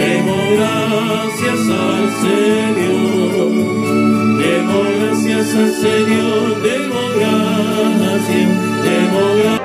Demos gracias al Señor. Demos gracias al Señor. Demos gracias. Demos.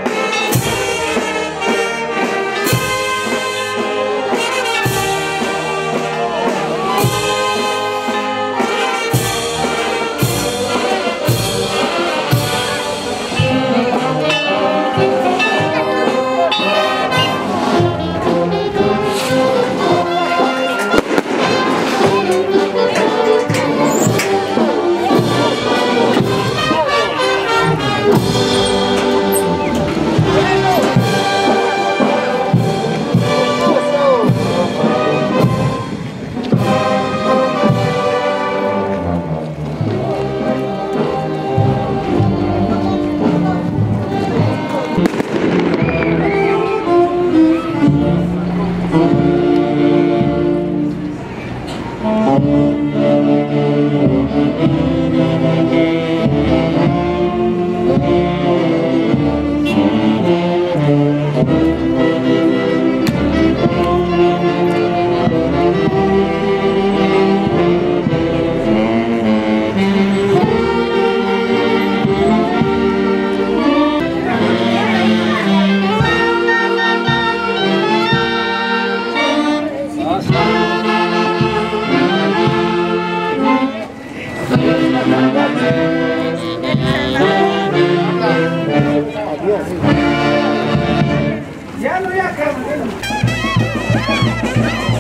Thank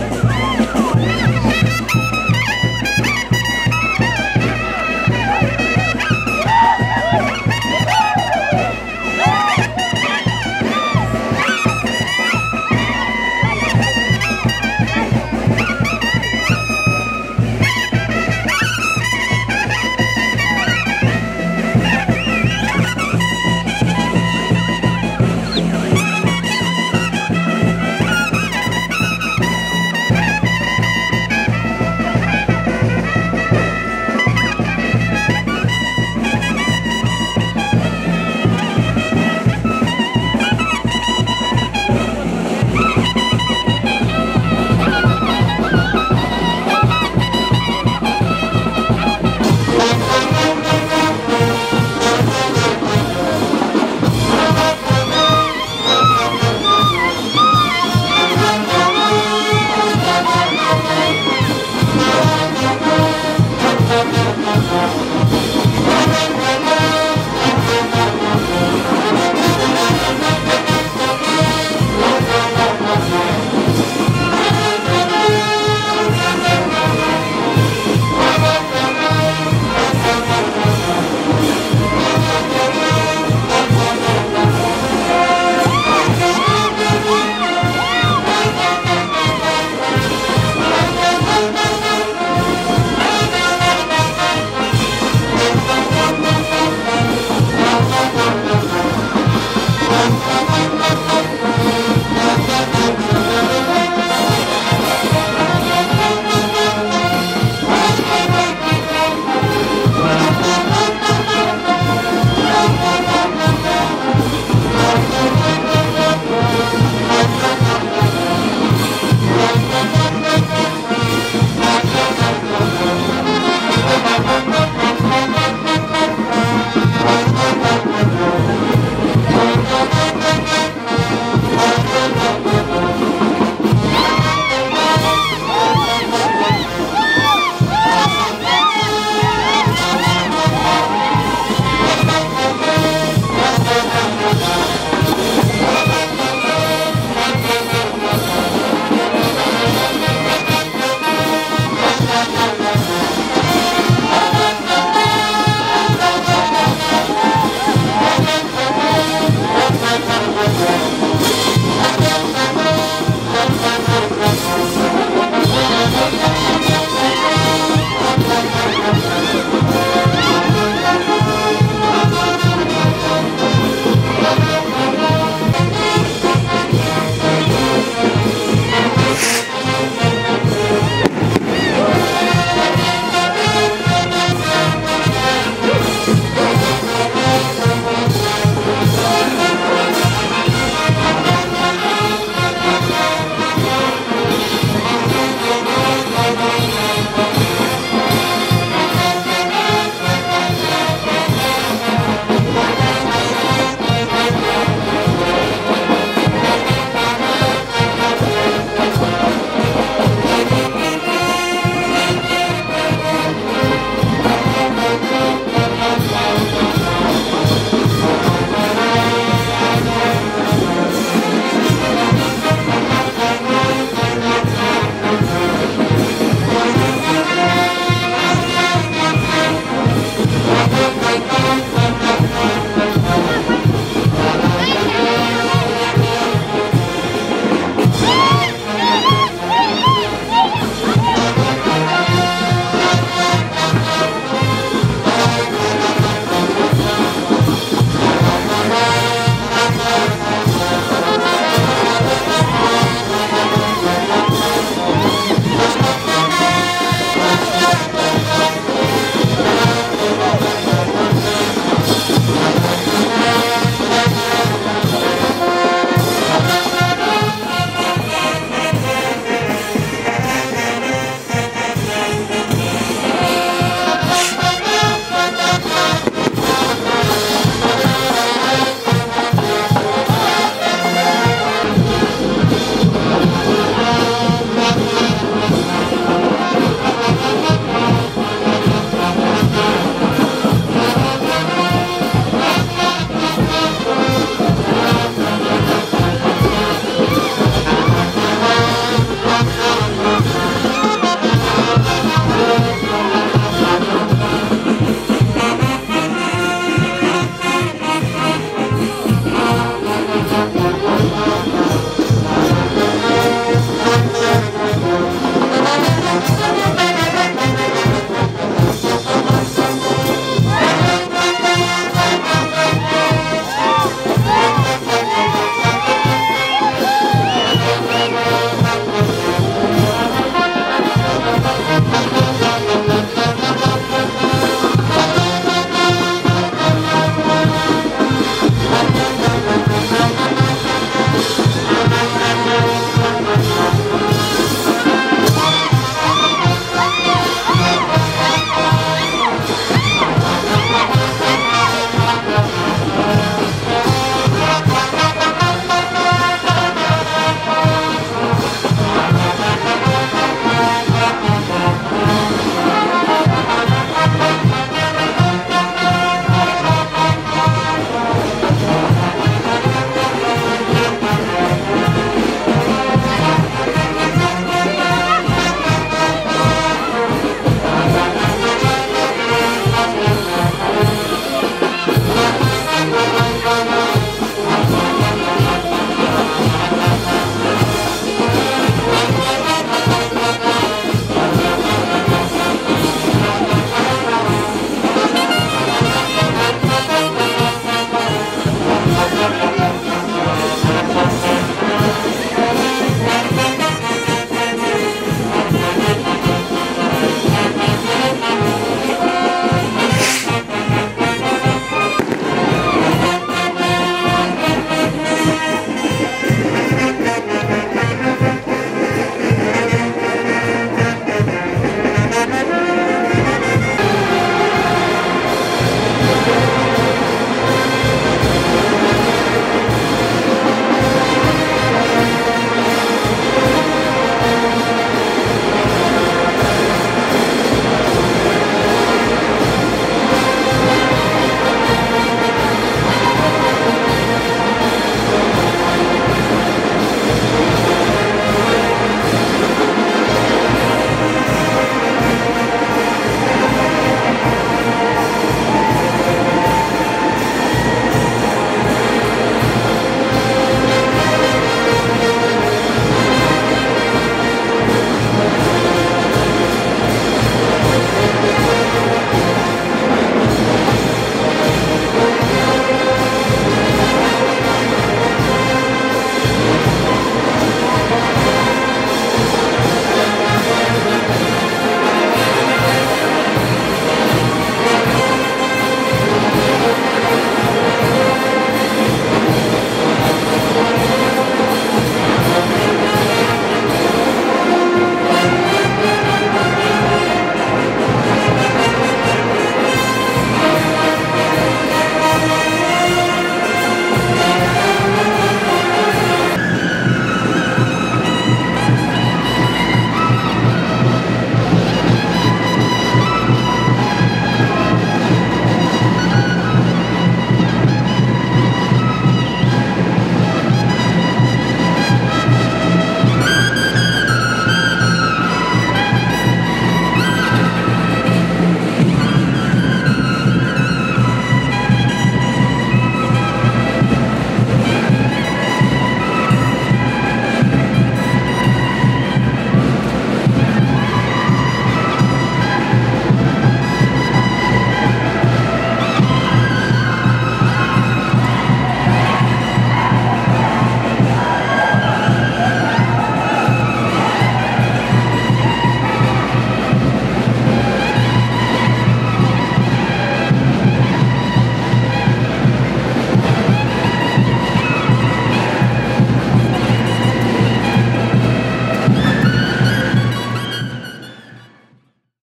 you.